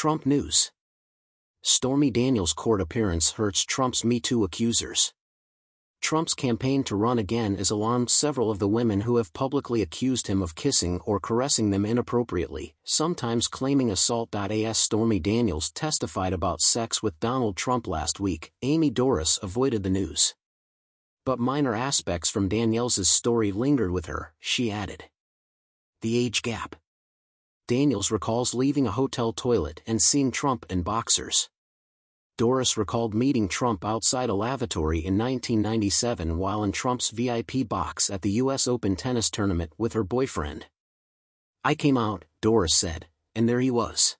Trump News Stormy Daniels' court appearance hurts Trump's Me Too accusers. Trump's campaign to run again has alarmed several of the women who have publicly accused him of kissing or caressing them inappropriately, sometimes claiming assault. As Stormy Daniels testified about sex with Donald Trump last week, Amy Dorris avoided the news. But minor aspects from Daniels' story lingered with her, she added. The age gap. Daniels recalls leaving a hotel toilet and seeing Trump in boxers. Dorris recalled meeting Trump outside a lavatory in 1997 while in Trump's VIP box at the U.S. Open tennis tournament with her boyfriend. I came out, Dorris said, and there he was.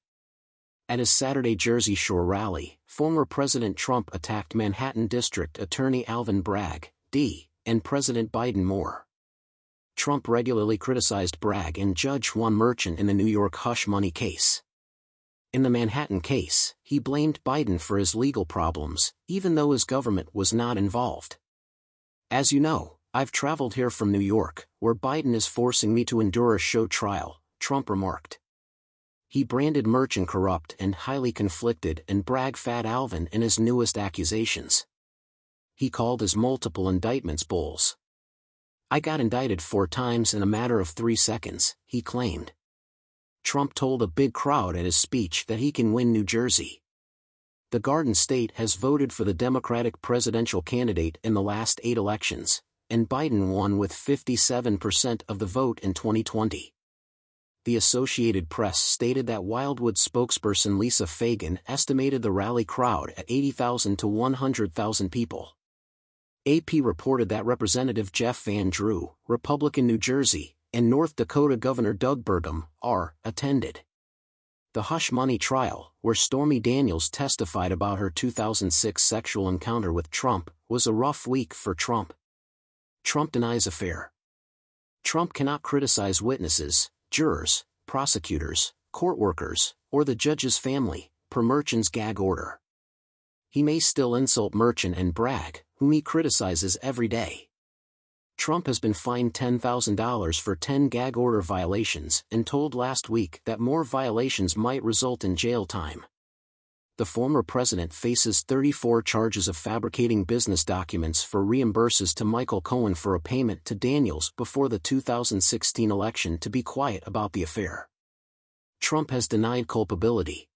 At his Saturday Jersey Shore rally, former President Trump attacked Manhattan District Attorney Alvin Bragg, D., and President Biden more. Trump regularly criticized Bragg and Judge Juan Merchan in the New York hush money case. In the Manhattan case, he blamed Biden for his legal problems, even though his government was not involved. As you know, I've traveled here from New York, where Biden is forcing me to endure a show trial, Trump remarked. He branded Merchan corrupt and highly conflicted and Bragg Fat Alvin in his newest accusations. He called his multiple indictments bulls. I got indicted four times in a matter of three seconds, he claimed. Trump told a big crowd at his speech that he can win New Jersey. The Garden State has voted for the Democratic presidential candidate in the last eight elections, and Biden won with 57% of the vote in 2020. The Associated Press stated that Wildwood spokesperson Lisa Fagan estimated the rally crowd at 80,000 to 100,000 people. AP reported that Representative Jeff Van Drew, Republican New Jersey, and North Dakota Governor Doug Burgum, R., attended. The hush money trial, where Stormy Daniels testified about her 2006 sexual encounter with Trump, was a rough week for Trump. Trump denies affair. Trump cannot criticize witnesses, jurors, prosecutors, court workers, or the judge's family, per Merchan's gag order. He may still insult Merchan and Bragg, whom he criticizes every day. Trump has been fined $10,000 for 10 gag order violations and told last week that more violations might result in jail time. The former president faces 34 charges of fabricating business documents for reimburses to Michael Cohen for a payment to Daniels before the 2016 election to be quiet about the affair. Trump has denied culpability.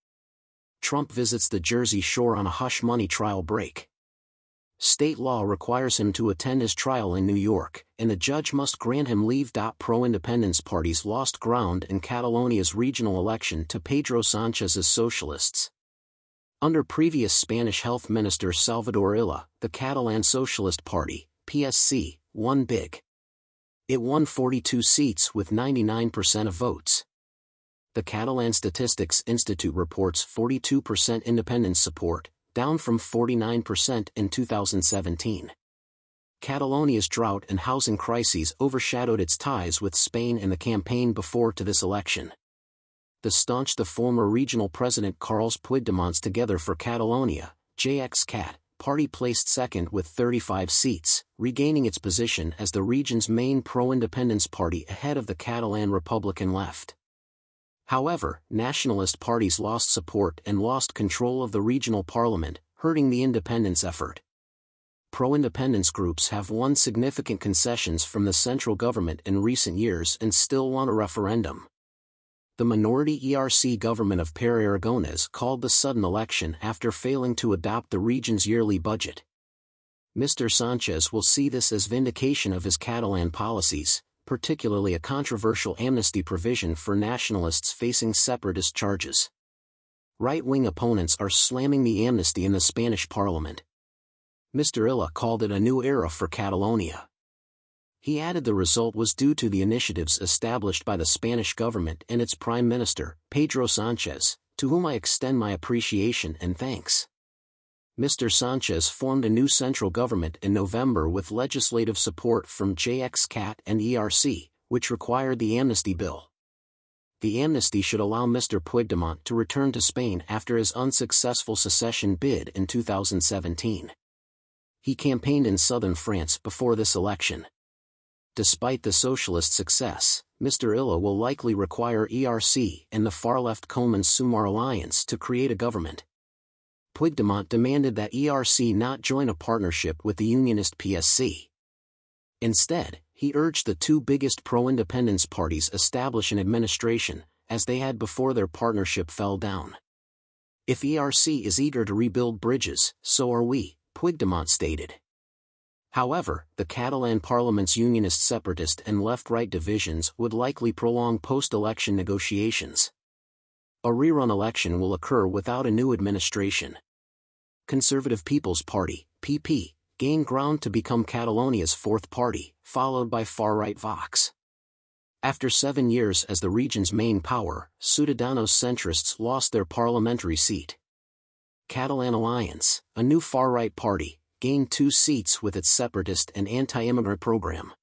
Trump visits the Jersey Shore on a hush money trial break state law requires him to attend his trial in New York, and the judge must grant him leave. Pro-independence parties lost ground in Catalonia's regional election to Pedro Sanchez's socialists. Under previous Spanish Health Minister Salvador Illa, the Catalan Socialist Party, PSC, won big. It won 42 seats with 99% of votes. The Catalan Statistics Institute reports 42% independence support, down from 49% in 2017. Catalonia's drought and housing crises overshadowed its ties with Spain in the campaign before to this election. The staunch the former regional president Carles Puigdemont's Together for Catalonia, JXCat, party placed second with 35 seats, regaining its position as the region's main pro-independence party ahead of the Catalan Republican left. However, nationalist parties lost support and lost control of the regional parliament, hurting the independence effort. Pro-independence groups have won significant concessions from the central government in recent years and still want a referendum. The minority ERC government of Pere Aragonès called the sudden election after failing to adopt the region's yearly budget. Mr. Sanchez will see this as vindication of his Catalan policies, particularly a controversial amnesty provision for nationalists facing separatist charges. Right-wing opponents are slamming the amnesty in the Spanish parliament. Mr. Illa called it a new era for Catalonia. He added the result was due to the initiatives established by the Spanish government and its Prime Minister, Pedro Sanchez, to whom I extend my appreciation and thanks. Mr. Sanchez formed a new central government in November with legislative support from JXCAT and ERC, which required the amnesty bill. The amnesty should allow Mr. Puigdemont to return to Spain after his unsuccessful secession bid in 2017. He campaigned in southern France before this election. Despite the socialist success, Mr. Illa will likely require ERC and the far-left Comuns-Sumar alliance to create a government. Puigdemont demanded that ERC not join a partnership with the unionist PSC. Instead, he urged the two biggest pro-independence parties establish an administration, as they had before their partnership fell down. If ERC is eager to rebuild bridges, so are we, Puigdemont stated. However, the Catalan parliament's unionist separatist and left-right divisions would likely prolong post-election negotiations. A rerun election will occur without a new administration. Conservative People's Party, PP, gained ground to become Catalonia's fourth party, followed by far-right Vox. After seven years as the region's main power, Ciudadanos centrists lost their parliamentary seat. Catalan Alliance, a new far-right party, gained two seats with its separatist and anti-immigrant program.